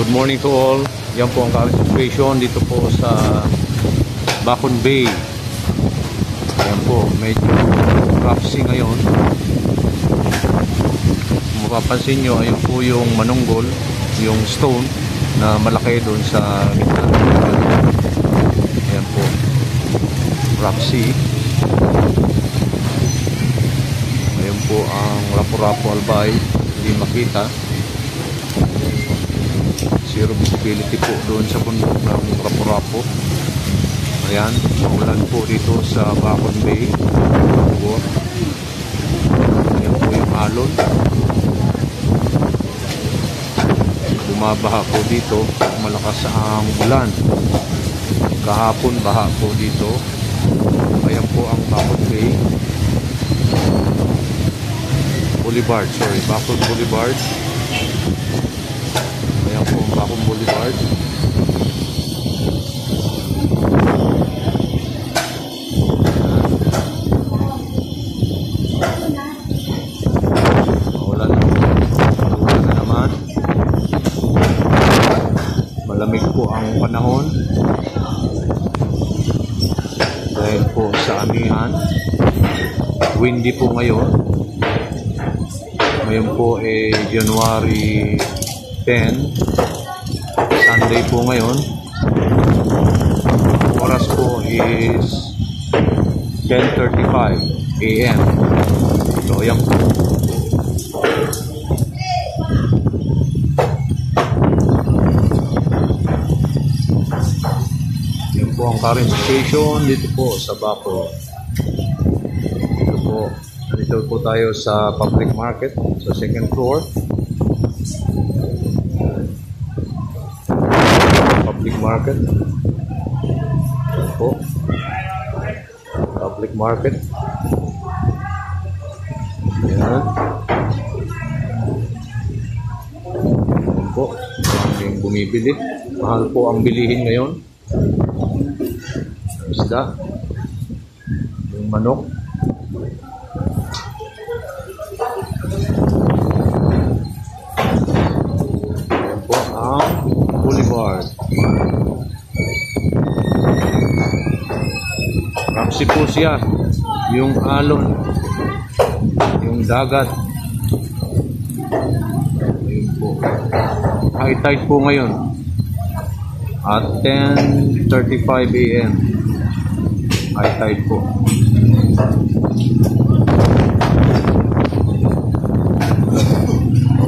Good morning to all. Yan po ang current situation dito po sa Bacon Bay. Yan po, medyo rapsy ngayon. Kung mapapansin nyo, ayun po yung manunggol, yung stone na malaki doon sa gitna. Ayan po. Rapsy. Ayan po ang Rapo-Rapo Albay. Hindi makita zero visibility po doon sa bundok ng Rapo-Rapo ayan, maulan po dito sa Bacon Bay Bangor ayan po yung alon. Bumabaha po dito malakas ang ulan. Kahapon baha po dito. Ayan po ang Bacon Bay Boulevard, sorry, Bacon Boulevard Ang Bacong Boulevard. Naman. Malamig po ang panahon. Dahil po sa amihan. Windy po ngayon. Ngayon po eh January 10 Sunday po ngayon. Oras po is 10.35 a.m. so yan po. Yan po ang current station dito po sa Baco. Dito po dito po tayo sa public market sa second floor public market. Po public market. Yan yan po. Maraming bumibili. Mahal po ang bilihin ngayon. Isda. Yung manok yan po ang boulevard Siya. Yung alon. Yung dagat. Ayun po. High tide po ngayon. At 10.35 a.m. High tide po.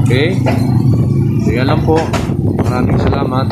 Okay. So yan lang po. Maraming salamat.